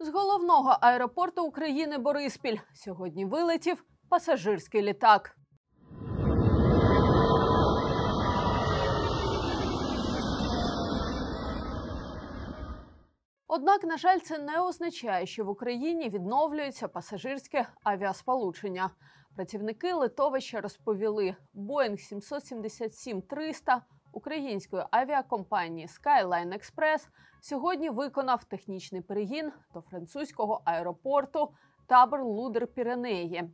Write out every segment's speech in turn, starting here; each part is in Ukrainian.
З головного аеропорту України Бориспіль сьогодні вилетів пасажирський літак. Однак, на жаль, це не означає, що в Україні відновлюється пасажирське авіасполучення. Працівники литовища розповіли, Boeing 777-300 української авіакомпанії Skyline Express сьогодні виконав технічний перегін до французького аеропорту табор Лудер Піренеї.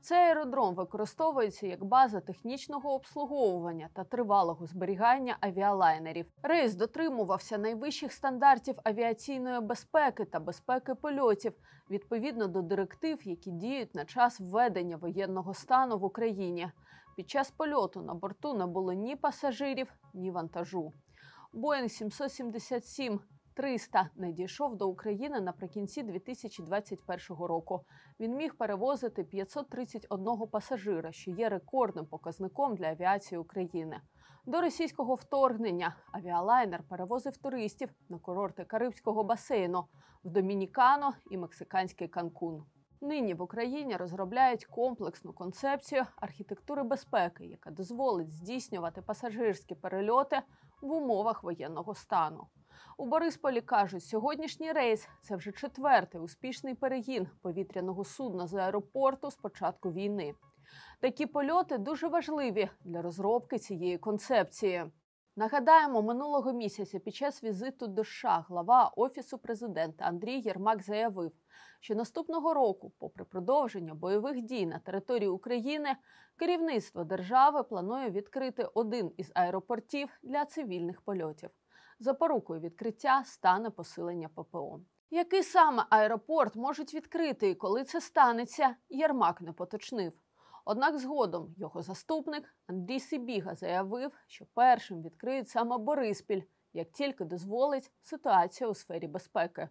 Цей аеродром використовується як база технічного обслуговування та тривалого зберігання авіалайнерів. Рейс дотримувався найвищих стандартів авіаційної безпеки та безпеки польотів відповідно до директив, які діють на час введення воєнного стану в Україні. Під час польоту на борту не було ні пасажирів, ні вантажу. Боїнг 777 300 не дійшов до України наприкінці 2021 року. Він міг перевозити 531 пасажира, що є рекордним показником для авіації України. До російського вторгнення авіалайнер перевозив туристів на курорти Карибського басейну в Домінікано і мексиканський Канкун. Нині в Україні розробляють комплексну концепцію архітектури безпеки, яка дозволить здійснювати пасажирські перельоти в умовах воєнного стану. У Борисполі кажуть, сьогоднішній рейс це вже четвертий успішний перегін повітряного судна з аеропорту з початку війни. Такі польоти дуже важливі для розробки цієї концепції. Нагадаємо, минулого місяця під час візиту до США глава офісу президента Андрій Єрмак заявив, що наступного року, попри продовження бойових дій на території України, керівництво держави планує відкрити один із аеропортів для цивільних польотів. Запорукою відкриття стане посилення ППО. Який саме аеропорт можуть відкрити і коли це станеться, Єрмак не поточнив. Однак згодом його заступник Андрій Сибіга заявив, що першим відкриють саме Бориспіль, як тільки дозволить ситуація у сфері безпеки.